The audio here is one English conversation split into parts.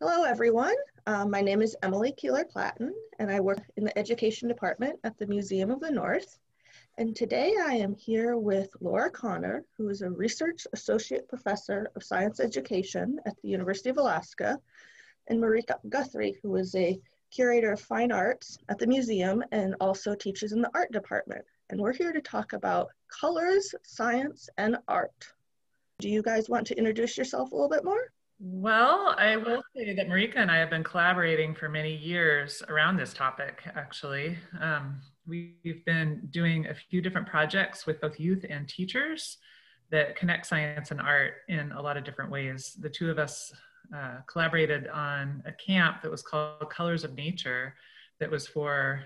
Hello, everyone. Um, my name is Emily Keeler Platten, and I work in the Education Department at the Museum of the North. And today I am here with Laura Conner, who is a Research Associate Professor of Science Education at the University of Alaska, and Mareca Guthrie, who is a Curator of Fine Arts at the museum and also teaches in the Art Department. And we're here to talk about colors, science, and art. Do you guys want to introduce yourself a little bit more? Well, I will say that Mareca and I have been collaborating for many years around this topic, actually. Um, we've been doing a few different projects with both youth and teachers that connect science and art in a lot of different ways. The two of us uh, collaborated on a camp that was called Colors of Nature that was for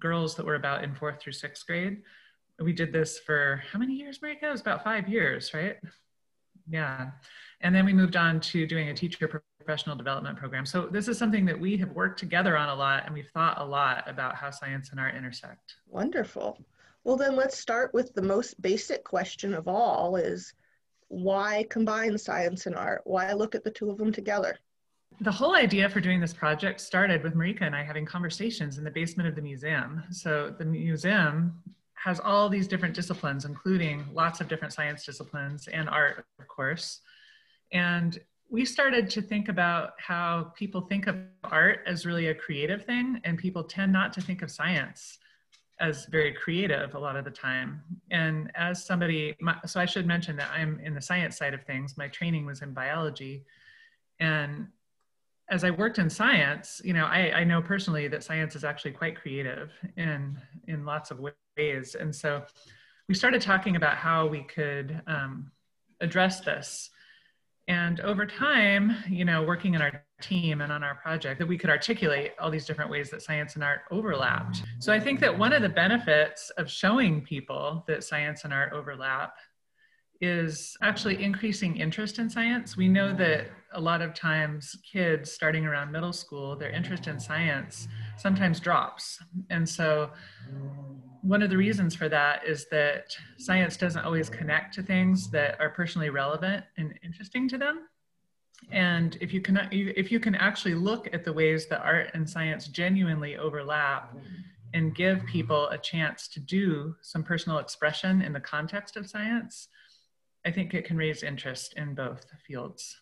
girls that were about in fourth through sixth grade. We did this for how many years, Mareca? It was about five years, right? Yeah. And then we moved on to doing a teacher professional development program. So this is something that we have worked together on a lot and we've thought a lot about how science and art intersect. Wonderful. Well, then let's start with the most basic question of all is why combine science and art? Why look at the two of them together? The whole idea for doing this project started with Mareca and I having conversations in the basement of the museum. So the museum has all these different disciplines, including lots of different science disciplines and art, of course. And we started to think about how people think of art as really a creative thing, and people tend not to think of science as very creative a lot of the time. And as somebody, my, so I should mention that I'm in the science side of things. My training was in biology. And as I worked in science, you know, I, I know personally that science is actually quite creative in, in lots of ways. And so we started talking about how we could um, address this. And over time, you know, working in our team and on our project, that we could articulate all these different ways that science and art overlapped. So I think that one of the benefits of showing people that science and art overlap is actually increasing interest in science. We know that a lot of times kids starting around middle school, their interest in science sometimes drops. And so one of the reasons for that is that science doesn't always connect to things that are personally relevant and interesting to them. And if you can, if you can actually look at the ways that art and science genuinely overlap and give people a chance to do some personal expression in the context of science, I think it can raise interest in both fields.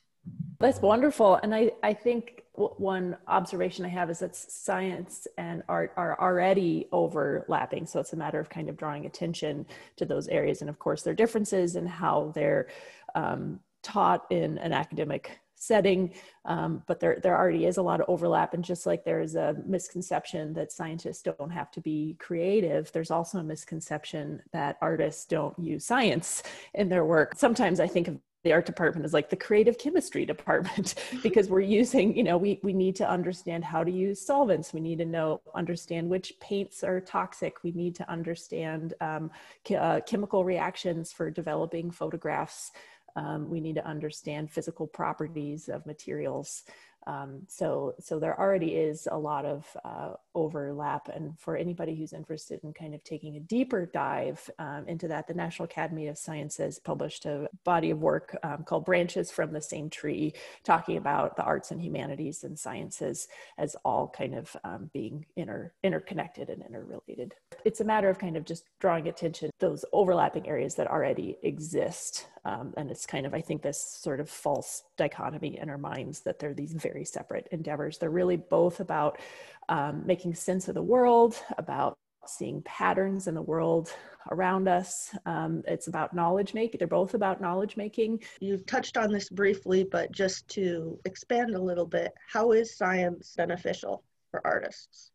That's wonderful. And I, I think one observation I have is that science and art are already overlapping. So it's a matter of kind of drawing attention to those areas. And of course, there are differences and how they're um, taught in an academic setting, um, but there, there already is a lot of overlap. And just like there's a misconception that scientists don't have to be creative, there's also a misconception that artists don't use science in their work. Sometimes I think of the art department is like the creative chemistry department because we're using you know we, we need to understand how to use solvents. We need to know understand which paints are toxic. We need to understand um, uh, chemical reactions for developing photographs. Um, we need to understand physical properties of materials. Um, so, so there already is a lot of uh, overlap. And for anybody who's interested in kind of taking a deeper dive um, into that, the National Academy of Sciences published a body of work um, called Branches from the Same Tree, talking about the arts and humanities and sciences as all kind of um, being inter- interconnected and interrelated. It's a matter of kind of just drawing attention to those overlapping areas that already exist. Um, and it's kind of, I think, this sort of false dichotomy in our minds that they're these very separate endeavors. They're really both about um, making sense of the world, about seeing patterns in the world around us. Um, it's about knowledge making. They're both about knowledge making. You've touched on this briefly, but just to expand a little bit, how is science beneficial for artists?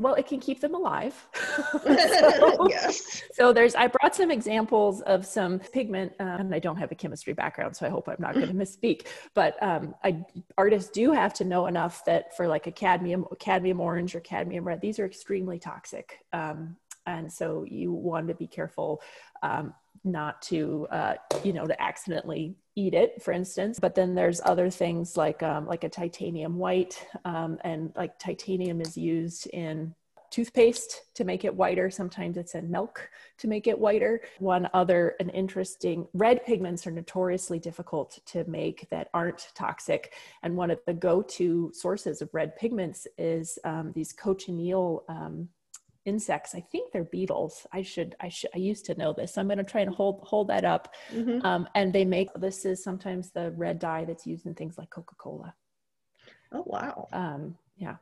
Well it can keep them alive. So, yes. so there's i brought some examples of some pigment uh, and i don't have a chemistry background so i hope i'm not going to misspeak but um, I, artists do have to know enough that for like a cadmium cadmium orange or cadmium red these are extremely toxic um, and so you want to be careful um, not to uh, you know to accidentally eat it for instance but then there's other things like um, like a titanium white um, and like titanium is used in toothpaste to make it whiter. Sometimes it's in milk to make it whiter. One other, an interesting, red pigments are notoriously difficult to make that aren't toxic. And one of the go-to sources of red pigments is um, these cochineal um, insects. I think they're beetles. I should, I should, I used to know this. So I'm going to try and hold, hold that up. Mm-hmm. Um, and they make, this is sometimes the red dye that's used in things like Coca-Cola. Oh, wow. Um, yeah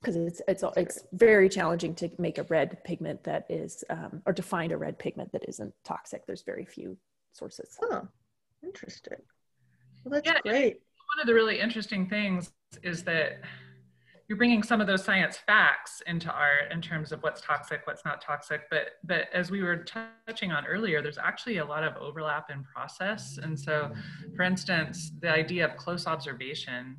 because it's it's it's very challenging to make a red pigment that is um, or to find a red pigment that isn't toxic. There's very few sources. Oh, interesting. Well, that's yeah, great. One of the really interesting things is that you're bringing some of those science facts into art in terms of what's toxic, what's not toxic. But but as we were touching on earlier, there's actually a lot of overlap in process. And so, for instance, the idea of close observation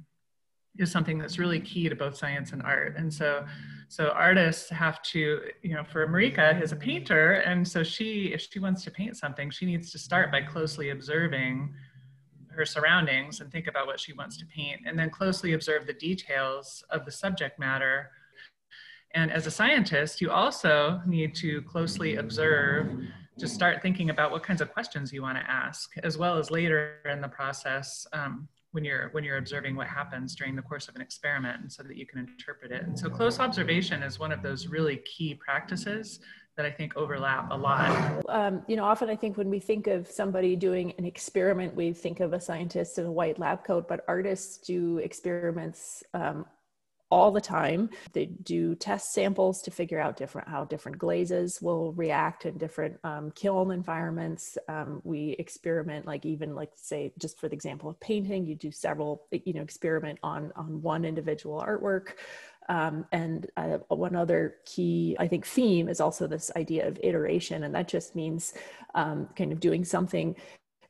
is something that's really key to both science and art. And so, so artists have to, you know, for Mareca is a painter, and so she, if she wants to paint something, she needs to start by closely observing her surroundings and think about what she wants to paint, and then closely observe the details of the subject matter. And as a scientist, you also need to closely observe to start thinking about what kinds of questions you want to ask, as well as later in the process, um, when you're when you're observing what happens during the course of an experiment so that you can interpret it and so close observation is one of those really key practices that i think overlap a lot um, you know often i think when we think of somebody doing an experiment we think of a scientist in a white lab coat but artists do experiments um, all the time. They do test samples to figure out different how different glazes will react in different um, kiln environments. Um, we experiment, like even like say, just for the example of painting, you do several, you know, experiment on on one individual artwork. Um, and uh, one other key, I think, theme is also this idea of iteration, and that just means um, kind of doing something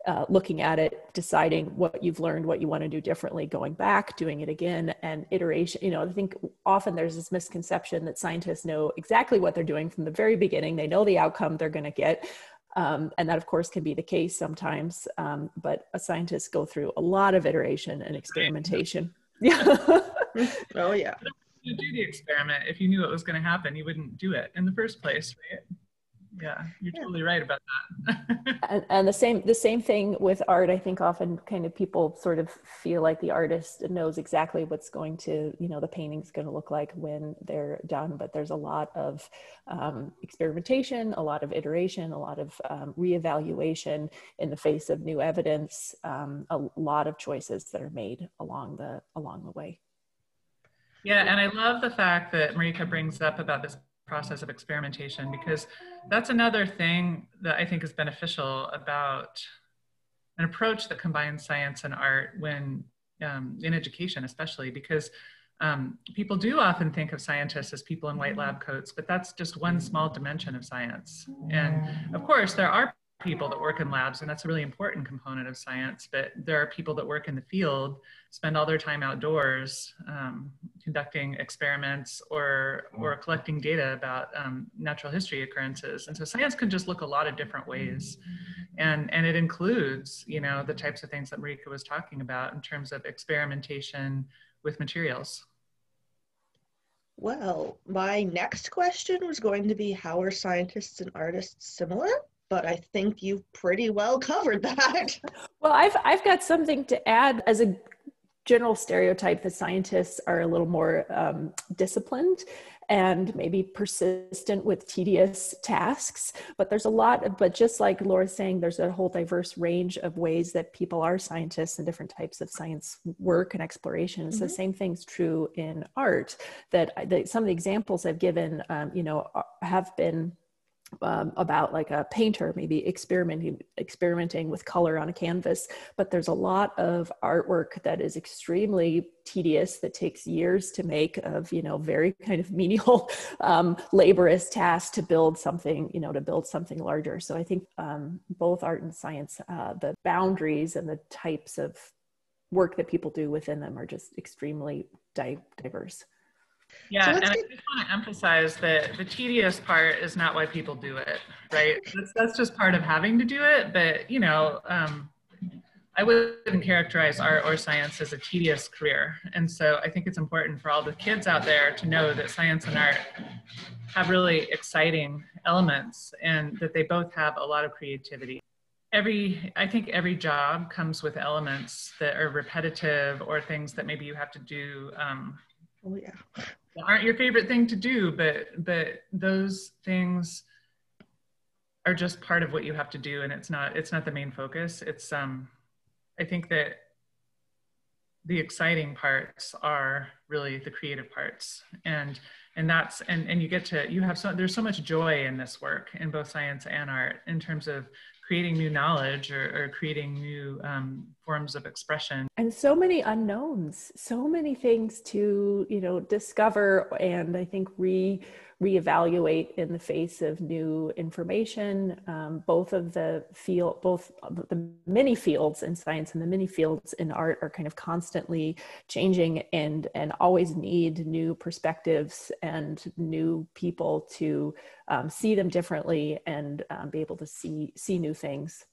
uh, looking at it, deciding what you've learned, what you want to do differently, going back, doing it again, and iteration. You know, I think often there's this misconception that scientists know exactly what they're doing from the very beginning. They know the outcome they're going to get. Um, and that, of course, can be the case sometimes. Um, but scientists go through a lot of iteration and experimentation. Yeah. oh, yeah. You do the experiment. If you knew it was going to happen, you wouldn't do it in the first place, right? yeah you're yeah. totally right about that and, and the same the same thing with art i think often kind of people sort of feel like the artist knows exactly what's going to you know the painting's going to look like when they're done but there's a lot of um, experimentation a lot of iteration a lot of um, reevaluation in the face of new evidence um, a lot of choices that are made along the along the way yeah and i love the fact that Mareca brings up about this process of experimentation because that's another thing that I think is beneficial about an approach that combines science and art when um, in education, especially because um, people do often think of scientists as people in white lab coats, but that's just one small dimension of science. And of course, there are people that work in labs, and that's a really important component of science. But there are people that work in the field, spend all their time outdoors, um, conducting experiments or or collecting data about um, natural history occurrences. And so science can just look a lot of different ways, and and it includes you know the types of things that Mareca was talking about in terms of experimentation with materials. Well, my next question was going to be how are scientists and artists similar? But I think you've pretty well covered that. Well, I've I've got something to add as a general stereotype that scientists are a little more um, disciplined and maybe persistent with tedious tasks but there's a lot of, but just like laura's saying there's a whole diverse range of ways that people are scientists and different types of science work and exploration mm-hmm. so the same thing's true in art that, that some of the examples i've given um, you know have been um, about like a painter maybe experimenting experimenting with color on a canvas but there's a lot of artwork that is extremely tedious that takes years to make of you know very kind of menial um, laborious tasks to build something you know to build something larger. So i think um, both art and science uh, the boundaries and the types of work that people do within them are just extremely di- diverse yeah, so and I just want to emphasize that the tedious part is not why people do it, right? That's, that's just part of having to do it. But, you know, um, I wouldn't characterize art or science as a tedious career. And so I think it's important for all the kids out there to know that science and art have really exciting elements and that they both have a lot of creativity. Every, I think every job comes with elements that are repetitive or things that maybe you have to do. Um, oh yeah. Aren't your favorite thing to do, but but those things are just part of what you have to do, and it's not it's not the main focus. It's um I think that the exciting parts are really the creative parts and and that's and and you get to you have so there's so much joy in this work in both science and art in terms of creating new knowledge or, or creating new um, forms of expression. And so many unknowns so many things to you know discover and i think re reevaluate in the face of new information. Um, both of the field, both the many fields in science and the many fields in art are kind of constantly changing and and always need new perspectives and new people to um, see them differently and um, be able to see see new things.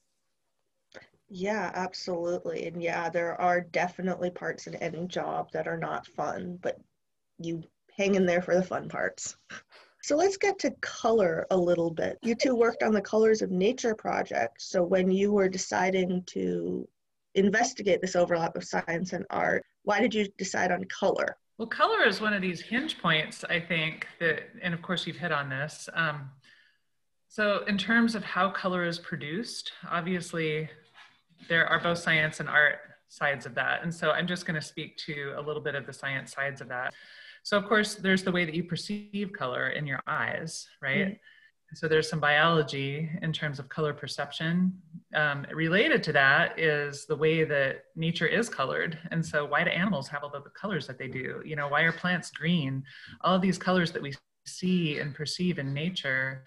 Yeah, absolutely. And yeah, there are definitely parts in any job that are not fun, but you hang in there for the fun parts. So let's get to color a little bit. You two worked on the Colors of Nature project. So when you were deciding to investigate this overlap of science and art, why did you decide on color? Well, color is one of these hinge points, I think, that, and of course you've hit on this. Um, so in terms of how color is produced, obviously there are both science and art sides of that. And so I'm just gonna speak to a little bit of the science sides of that. So of course, there's the way that you perceive color in your eyes, right? Mm-hmm. So there's some biology in terms of color perception. Um, related to that is the way that nature is colored. And so why do animals have all the colors that they do? You know, why are plants green? All of these colors that we see and perceive in nature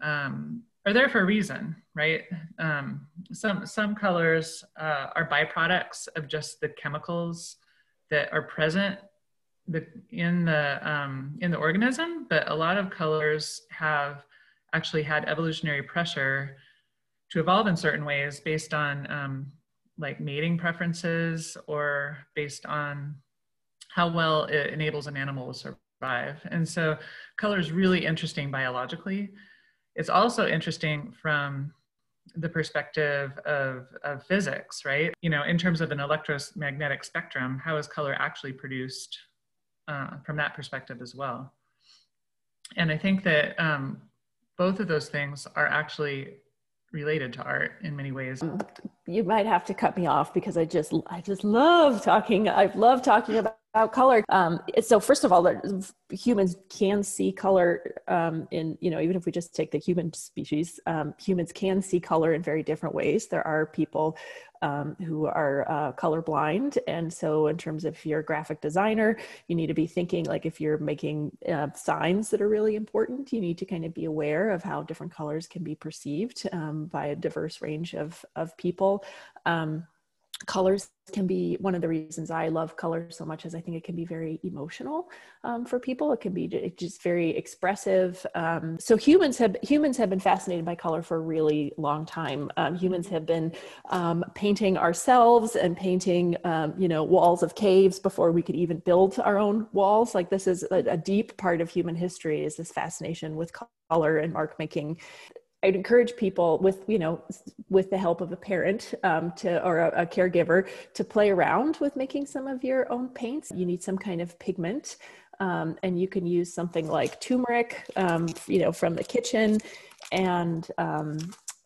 um, are there for a reason, right? Um, some some colors uh, are byproducts of just the chemicals that are present in the um, in the organism, but a lot of colors have actually had evolutionary pressure to evolve in certain ways based on um, like mating preferences or based on how well it enables an animal to survive. And so color is really interesting biologically. It's also interesting from the perspective of, of physics, right? You know, in terms of an electromagnetic spectrum, how is color actually produced uh, from that perspective as well. And I think that um, both of those things are actually related to art in many ways. You might have to cut me off because I just I just love talking. I love talking about about color. Um, so first of all, humans can see color um, in, you know, even if we just take the human species, um, humans can see color in very different ways. There are people um, who are uh, colorblind. And so in terms of a graphic designer, you need to be thinking like if you're making uh, signs that are really important, you need to kind of be aware of how different colors can be perceived um, by a diverse range of, of people. Um, colors can be one of the reasons I love color so much as I think it can be very emotional um, for people. It can be just very expressive. Um, so humans have humans have been fascinated by color for a really long time. Um, humans have been um, painting ourselves and painting, um, you know, walls of caves before we could even build our own walls. Like this is a, a deep part of human history is this fascination with color and mark making I'd encourage people with, you know, with the help of a parent um, to or a, a, caregiver to play around with making some of your own paints. You need some kind of pigment, um, and you can use something like turmeric, um, you know, from the kitchen, and um,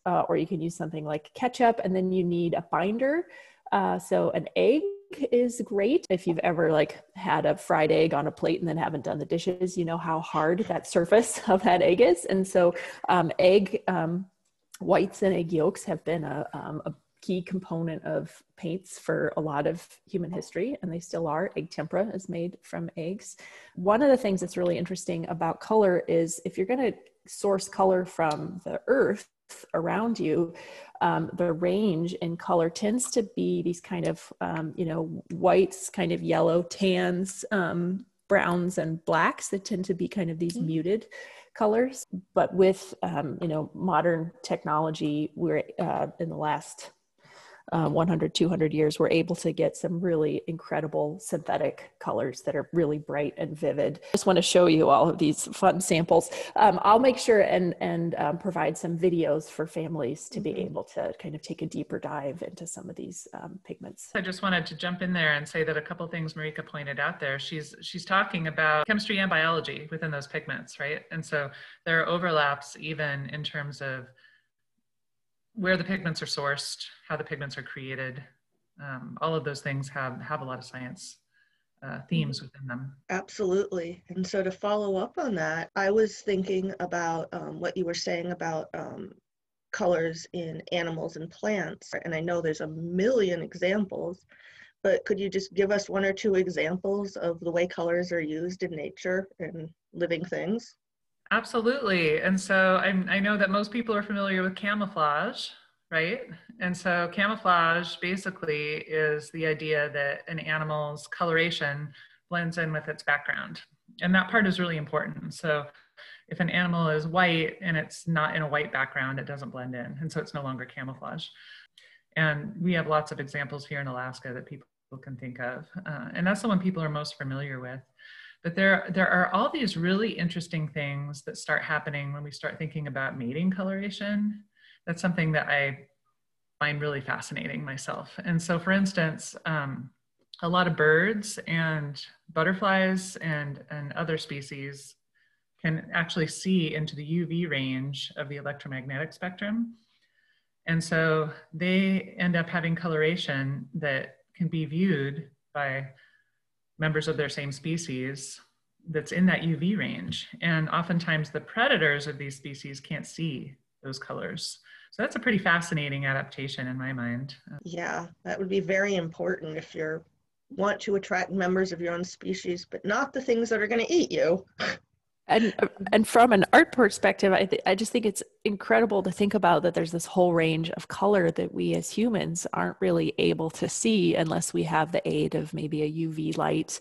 uh, or you can use something like ketchup, and then you need a binder. Uh, so an egg is great. If you've ever like had a fried egg on a plate and then haven't done the dishes, you know how hard that surface of that egg is. And so um, egg um, whites and egg yolks have been a, um, a key component of paints for a lot of human history, and they still are. Egg tempera is made from eggs. One of the things that's really interesting about color is if you're going to source color from the earth around you, um, the range in color tends to be these kind of, um, you know, whites, kind of yellow, tans, um, browns, and blacks that tend to be kind of these mm-hmm. muted colors. But with, um, you know, modern technology, we're uh, in the last um, 100, 200 years, we're able to get some really incredible synthetic colors that are really bright and vivid. I just want to show you all of these fun samples. Um, I'll make sure and, and um, provide some videos for families to be mm-hmm. able to kind of take a deeper dive into some of these um, pigments. I just wanted to jump in there and say that a couple things Mareca pointed out there. She's, she's talking about chemistry and biology within those pigments, right? And so there are overlaps even in terms of where the pigments are sourced, how the pigments are created. Um, all of those things have, have a lot of science uh, themes mm-hmm. within them. Absolutely. And so to follow up on that, I was thinking about um, what you were saying about um, colors in animals and plants. And I know there's a million examples, but could you just give us one or two examples of the way colors are used in nature and living things? Absolutely. And so I, I know that most people are familiar with camouflage, right? And so camouflage basically is the idea that an animal's coloration blends in with its background. And that part is really important. So if an animal is white and it's not in a white background, it doesn't blend in. And so it's no longer camouflage. And we have lots of examples here in Alaska that people can think of. Uh, and that's the one people are most familiar with. But there, there are all these really interesting things that start happening when we start thinking about mating coloration. That's something that I find really fascinating myself. And so, for instance, um, a lot of birds and butterflies and, and other species can actually see into the UV range of the electromagnetic spectrum. And so they end up having coloration that can be viewed by members of their same species that's in that UV range. And oftentimes the predators of these species can't see those colors. So that's a pretty fascinating adaptation in my mind. Yeah, that would be very important if you want to attract members of your own species, but not the things that are going to eat you. and and from an art perspective I, th- I just think it's incredible to think about that there's this whole range of color that we as humans aren't really able to see unless we have the aid of maybe a uv light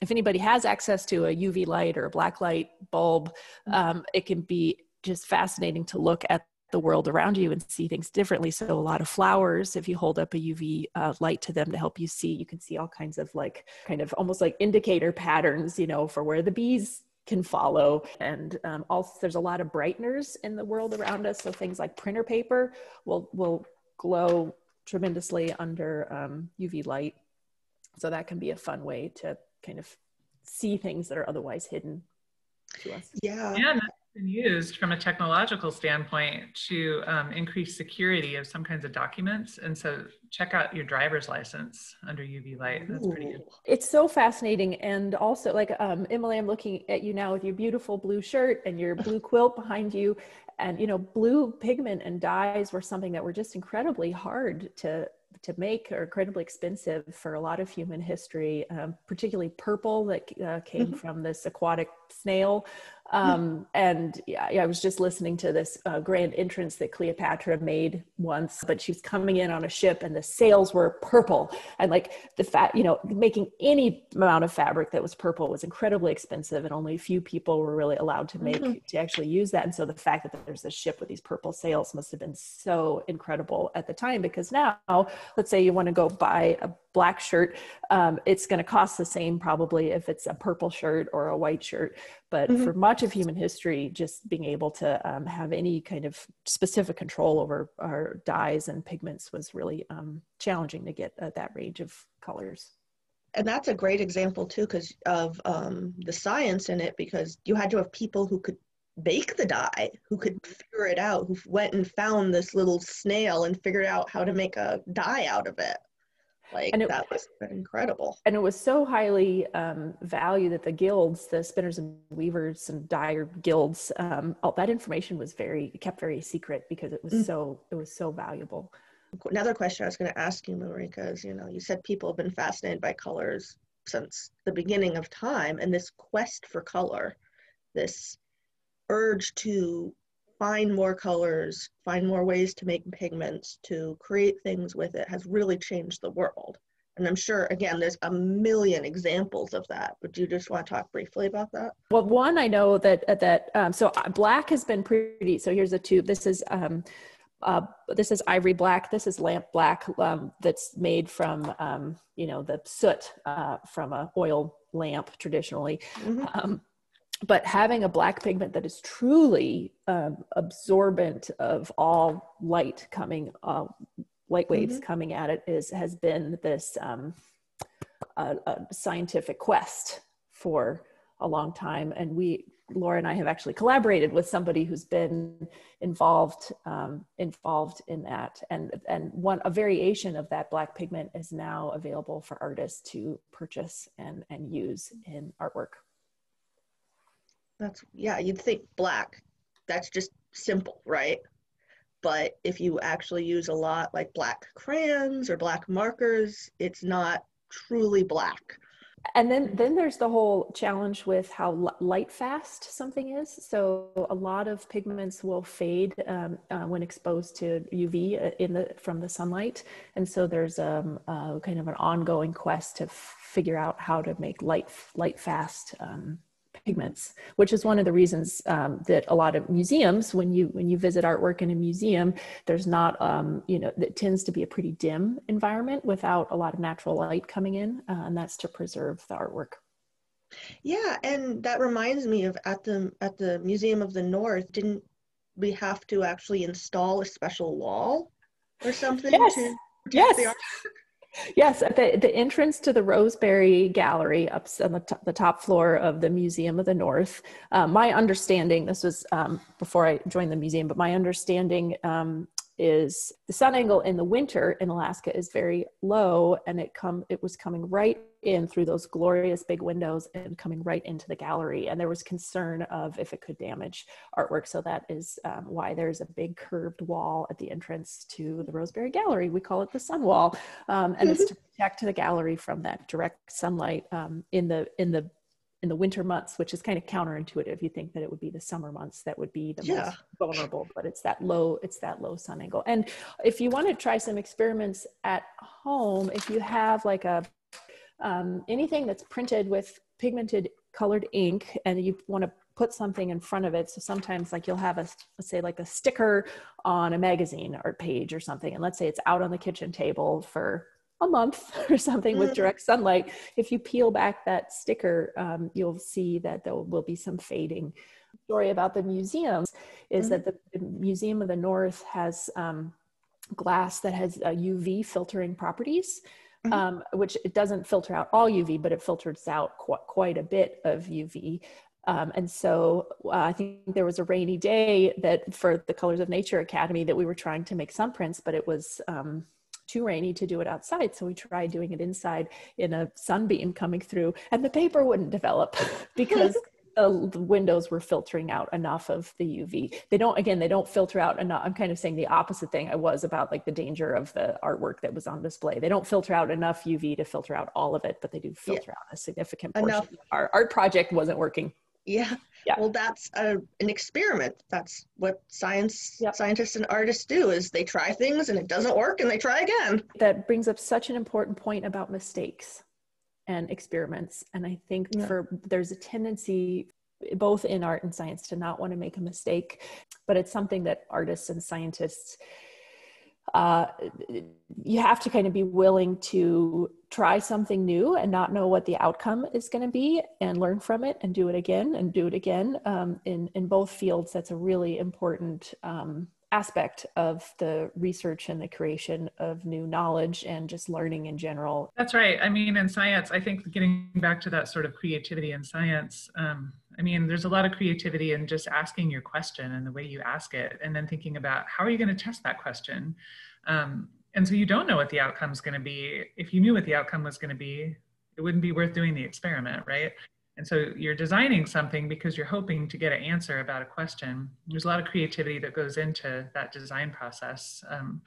if anybody has access to a uv light or a black light bulb mm-hmm. um, it can be just fascinating to look at the world around you and see things differently. So, a lot of flowers, if you hold up a UV uh, light to them to help you see, you can see all kinds of like kind of almost like indicator patterns, you know, for where the bees can follow. And um, also, there's a lot of brighteners in the world around us. So things like printer paper will will glow tremendously under um, UV light. So that can be a fun way to kind of see things that are otherwise hidden to us. Yeah. Yeah, been used from a technological standpoint to um, increase security of some kinds of documents. And so check out your driver's license under UV light. That's pretty good. It's so fascinating. And also like um, Emily, I'm looking at you now with your beautiful blue shirt and your blue quilt behind you. And, you know, blue pigment and dyes were something that were just incredibly hard to to make are incredibly expensive for a lot of human history, um, particularly purple that uh, came mm-hmm. from this aquatic snail um, and yeah, I was just listening to this uh, grand entrance that Cleopatra made once, but she was coming in on a ship and the sails were purple. And like the fat, you know, making any amount of fabric that was purple was incredibly expensive, and only a few people were really allowed to make mm-hmm. to actually use that. And so the fact that there's a ship with these purple sails must have been so incredible at the time because now, let's say you want to go buy a black shirt, um, it's going to cost the same probably if it's a purple shirt or a white shirt. But mm-hmm. for much of human history, just being able to um, have any kind of specific control over our dyes and pigments was really um, challenging to get uh, that range of colors. And that's a great example too, because of um, the science in it, because you had to have people who could bake the dye, who could figure it out, who went and found this little snail and figured out how to make a dye out of it. Like and it, that was incredible. And it was so highly um, valued that the guilds, the spinners and weavers and dyer guilds, um, all that information was very kept very secret because it was mm. so it was so valuable. Another question I was going to ask you, Mareca, is you know you said people have been fascinated by colors since the beginning of time, and this quest for color, this urge to find more colors, find more ways to make pigments, to create things with it has really changed the world. And I'm sure, again, there's a million examples of that. But do you just want to talk briefly about that? Well, one I know that that um, so uh, black has been pretty. So here's a tube. This is um, uh, this is ivory black. This is lamp black um, that's made from, um, you know, the soot uh, from a oil lamp traditionally. Mm-hmm. Um, but having a black pigment that is truly um, absorbent of all light coming, uh, light waves mm-hmm. coming at it is has been this um, a, a scientific quest for a long time, and we Laura and I have actually collaborated with somebody who's been involved um, involved in that, and and one a variation of that black pigment is now available for artists to purchase and and use in artwork. That's yeah, you'd think black. That's just simple, right? But if you actually use a lot like black crayons or black markers, it's not truly black and then then there's the whole challenge with how light fast something is so a lot of pigments will fade um, uh, when exposed to uv uh, in the from the sunlight and so there's um, uh, kind of an ongoing quest to figure out how to make light light fast um, pigments, which is one of the reasons um, that a lot of museums, when you when you visit artwork in a museum, there's not um, you know it tends to be a pretty dim environment without a lot of natural light coming in, uh, and that's to preserve the artwork. Yeah, and that reminds me of at the at the Museum of the North, didn't we have to actually install a special wall or something to yes. yes yes, at the, the entrance to the Rose Berry Gallery up on the, t- the top floor of the Museum of the North. Uh, my understanding, this was um, before I joined the museum, but my understanding um, is the sun angle in the winter in Alaska is very low and it come it was coming right in through those glorious big windows and coming right into the gallery and there was concern of if it could damage artwork so that is um, why there's a big curved wall at the entrance to the Rose Berry Gallery we call it the sun wall um, and it's to protect the gallery from that direct sunlight um, in the in the in the winter months, which is kind of counterintuitive. You think that it would be the summer months that would be the yeah. most vulnerable, but it's that low, it's that low sun angle. And if you want to try some experiments at home, if you have like a um, anything that's printed with pigmented colored ink and you want to put something in front of it. So sometimes like you'll have a, let's say like a sticker on a magazine or page or something. And let's say it's out on the kitchen table for a month or something with mm-hmm. direct sunlight, if you peel back that sticker, um, you'll see that there will be some fading. Story about the museums is mm-hmm. that the Museum of the North has um, glass that has UV filtering properties. Mm-hmm. Um, which it doesn't filter out all UV, but it filters out qu- quite a bit of UV. Um, and so uh, I think there was a rainy day that for the Colors of Nature Academy that we were trying to make sun prints, but it was um, too rainy to do it outside. So we tried doing it inside in a sunbeam coming through, and the paper wouldn't develop because the, the, windows were filtering out enough of the UV. They don't, again, they don't filter out enough. I'm kind of saying the opposite thing I was about like the danger of the artwork that was on display. They don't filter out enough UV to filter out all of it, but they do filter yeah. out a significant portion. Enough. Our art project wasn't working. Yeah. yeah. Well, that's a, an experiment. That's what science yep. scientists and artists do is they try things and it doesn't work and they try again. That brings up such an important point about mistakes and experiments. And I think yeah. for there's a tendency both in art and science to not want to make a mistake, but it's something that artists and scientists uh, you have to kind of be willing to try something new and not know what the outcome is going to be and learn from it and do it again and do it again um, in in both fields that's a really important um, aspect of the research and the creation of new knowledge and just learning in general that's right i mean in science i think getting back to that sort of creativity in science um, I mean, there's a lot of creativity in just asking your question and the way you ask it, and then thinking about how are you going to test that question. Um, and so you don't know what the outcome is going to be. If you knew what the outcome was going to be, it wouldn't be worth doing the experiment, right? And so you're designing something because you're hoping to get an answer about a question. There's a lot of creativity that goes into that design process. Um,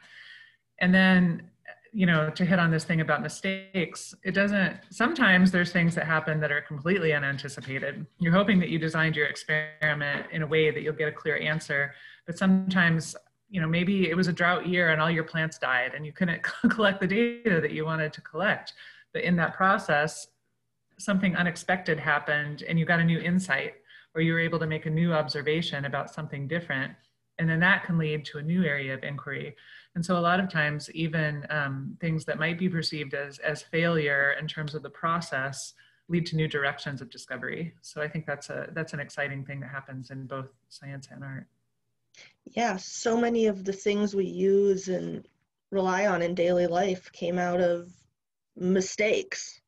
and then you know to hit on this thing about mistakes it doesn't sometimes there's things that happen that are completely unanticipated you're hoping that you designed your experiment in a way that you'll get a clear answer but sometimes you know maybe it was a drought year and all your plants died and you couldn't collect the data that you wanted to collect but in that process something unexpected happened and you got a new insight or you were able to make a new observation about something different and then that can lead to a new area of inquiry. And so a lot of times even um, things that might be perceived as as failure in terms of the process lead to new directions of discovery. So i think that's a that's an exciting thing that happens in both science and art. Yeah so many of the things we use and rely on in daily life came out of mistakes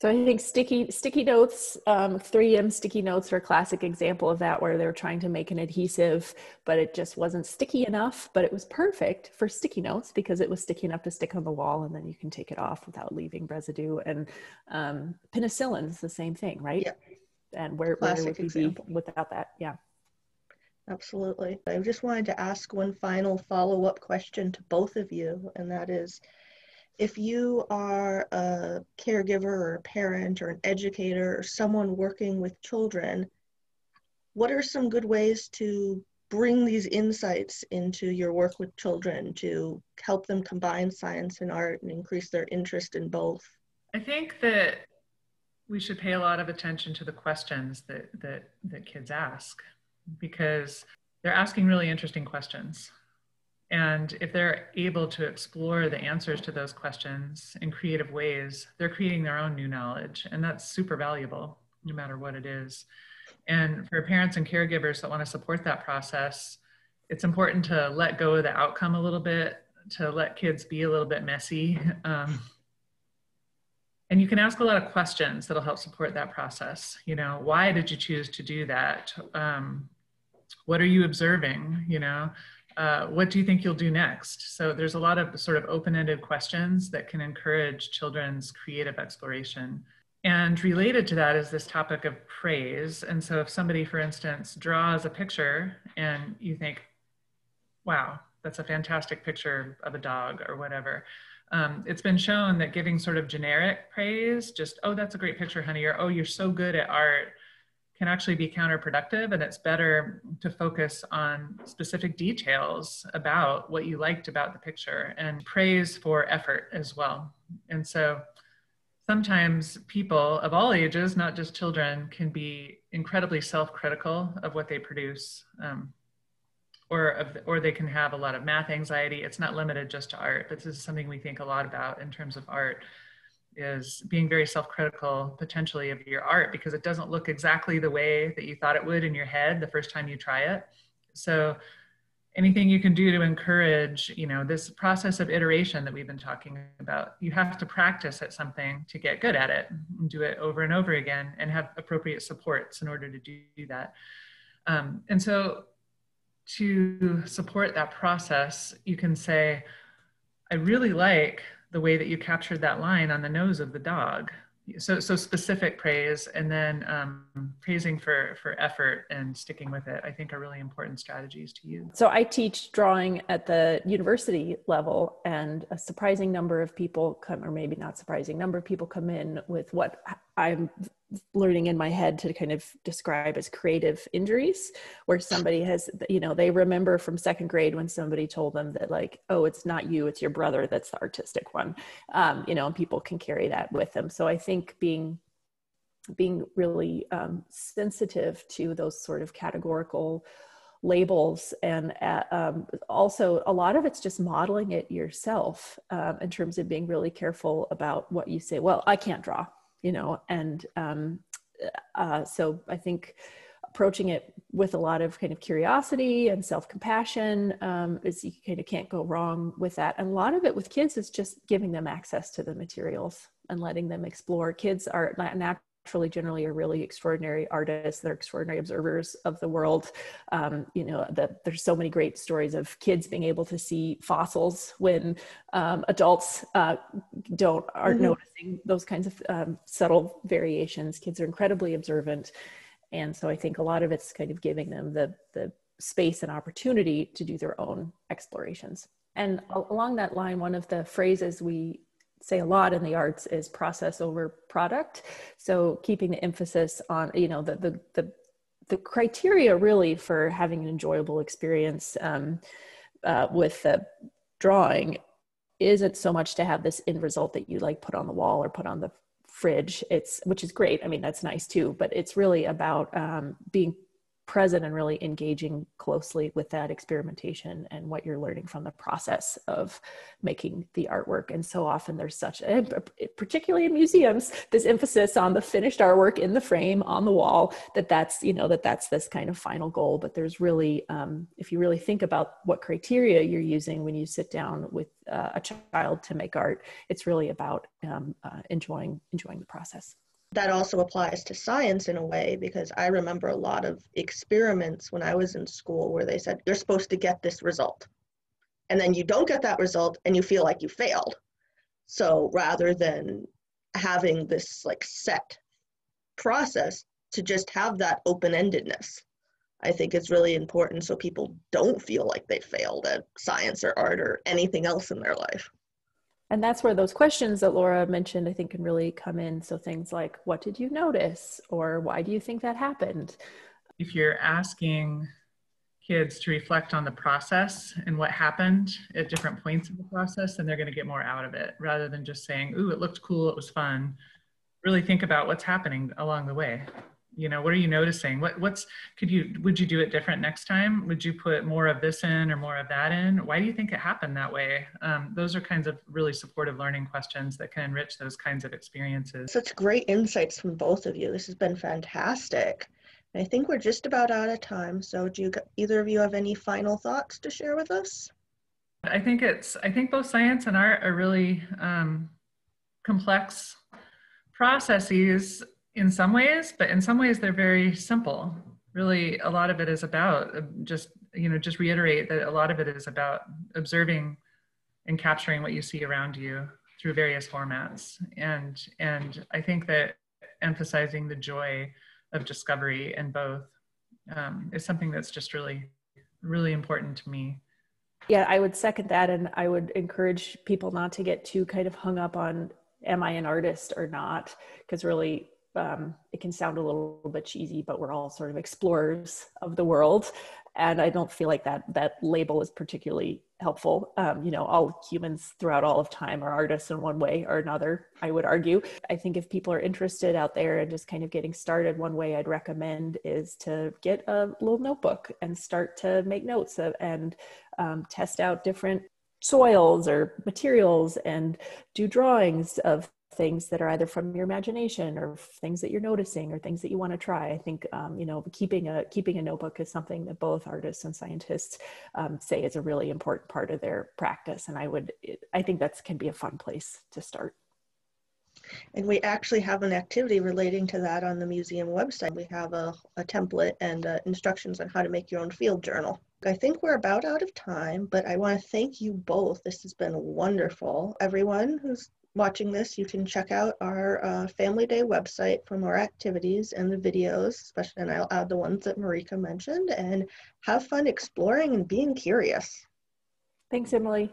so I think sticky sticky notes, um, 3M sticky notes are a classic example of that, where they were trying to make an adhesive, but it just wasn't sticky enough. But it was perfect for sticky notes because it was sticky enough to stick on the wall, and then you can take it off without leaving residue. And um, penicillin is the same thing, right? Yeah. And where, where would we example. be without that? Yeah. Absolutely. I just wanted to ask one final follow up question to both of you, and that is if you are a caregiver or a parent or an educator or someone working with children, what are some good ways to bring these insights into your work with children to help them combine science and art and increase their interest in both? I think that we should pay a lot of attention to the questions that, that, that kids ask because they're asking really interesting questions. And if they're able to explore the answers to those questions in creative ways, they're creating their own new knowledge. And that's super valuable, no matter what it is. And for parents and caregivers that want to support that process, it's important to let go of the outcome a little bit, to let kids be a little bit messy. Um, and you can ask a lot of questions that'll help support that process. You know, why did you choose to do that? Um, what are you observing? You know, uh, what do you think you'll do next? So there's a lot of sort of open-ended questions that can encourage children's creative exploration. And related to that is this topic of praise. And so if somebody, for instance, draws a picture and you think, wow, that's a fantastic picture of a dog or whatever, um, it's been shown that giving sort of generic praise, just, oh, that's a great picture, honey, or oh, you're so good at art, can actually be counterproductive and it's better to focus on specific details about what you liked about the picture and praise for effort as well. And so sometimes people of all ages, not just children, can be incredibly self-critical of what they produce. Um, or, of, or they can have a lot of math anxiety. It's not limited just to art, but this is something we think a lot about in terms of art is being very self-critical potentially of your art because it doesn't look exactly the way that you thought it would in your head the first time you try it. So anything you can do to encourage you know this process of iteration that we've been talking about you have to practice at something to get good at it and do it over and over again and have appropriate supports in order to do that. Um, and so to support that process you can say i really like the way that you captured that line on the nose of the dog. So, so specific praise and then um, praising for, for effort and sticking with it, I think are really important strategies to use. So I teach drawing at the university level and a surprising number of people come, or maybe not surprising number of people come in with what I'm learning in my head to kind of describe as creative injuries where somebody has you know they remember from second grade when somebody told them that like oh it's not you it's your brother that's the artistic one um, you know and people can carry that with them. So i think being being really um, sensitive to those sort of categorical labels and uh, um, also a lot of it's just modeling it yourself um, in terms of being really careful about what you say. Well i can't draw you know, and um, uh, so I think approaching it with a lot of kind of curiosity and self-compassion um, is you kind of can't go wrong with that. And a lot of it with kids is just giving them access to the materials and letting them explore. Kids are not naturally generally are really extraordinary artists. They're extraordinary observers of the world. Um, you know that there's so many great stories of kids being able to see fossils when um, adults uh, don't aren't mm-hmm. noticing those kinds of um, subtle variations. Kids are incredibly observant. And so i think a lot of it's kind of giving them the the space and opportunity to do their own explorations. And along that line one of the phrases we say a lot in the arts is process over product. So keeping the emphasis on, you know, the the the, the criteria really for having an enjoyable experience um, uh, with the drawing isn't so much to have this end result that you like put on the wall or put on the fridge. It's which is great. I mean, that's nice too, but it's really about um, being present and really engaging closely with that experimentation and what you're learning from the process of making the artwork. And so often there's such, a, particularly in museums, this emphasis on the finished artwork in the frame on the wall. That that's you know that that's this kind of final goal. But there's really, um, if you really think about what criteria you're using when you sit down with uh, a child to make art, it's really about um, uh, enjoying enjoying the process that also applies to science in a way because I remember a lot of experiments when I was in school where they said you're supposed to get this result. And then you don't get that result and you feel like you failed. So rather than having this like set process to just have that open-endedness, I think it's really important so people don't feel like they failed at science or art or anything else in their life and that's where those questions that Laura mentioned, I think, can really come in. So things like, what did you notice? Or why do you think that happened? If you're asking kids to reflect on the process and what happened at different points of the process, then they're going to get more out of it rather than just saying, ooh, it looked cool, it was fun. Really think about what's happening along the way you know what are you noticing? What what's could you would you do it different next time? Would you put more of this in or more of that in? Why do you think it happened that way? Um, those are kinds of really supportive learning questions that can enrich those kinds of experiences. Such great insights from both of you. This has been fantastic. I think we're just about out of time. So do you either of you have any final thoughts to share with us? I think it's i think both science and art are really um, complex processes in some ways, but in some ways they're very simple. Really, a lot of it is about uh, just, you know, just reiterate that a lot of it is about observing and capturing what you see around you through various formats. And, and I think that emphasizing the joy of discovery in both um, is something that's just really, really important to me. Yeah, I would second that. And I would encourage people not to get too kind of hung up on am I an artist or not? Because really, um, it can sound a little bit cheesy, but we're all sort of explorers of the world. And I don't feel like that that label is particularly helpful. Um, you know, all humans throughout all of time are artists in one way or another, I would argue. I think if people are interested out there and just kind of getting started, one way I'd recommend is to get a little notebook and start to make notes of, and um, test out different soils or materials and do drawings of things that are either from your imagination or things that you're noticing or things that you want to try. I think um, you know keeping a keeping a notebook is something that both artists and scientists um, say is a really important part of their practice, and I would I think that can be a fun place to start. And we actually have an activity relating to that on the museum website. We have a, a template and uh, instructions on how to make your own field journal. I think we're about out of time, but I want to thank you both. This has been wonderful. Everyone who's watching this, you can check out our uh, Family Day website for more activities and the videos, especially, and I'll add the ones that Mareca mentioned, and have fun exploring and being curious. Thanks, Emily.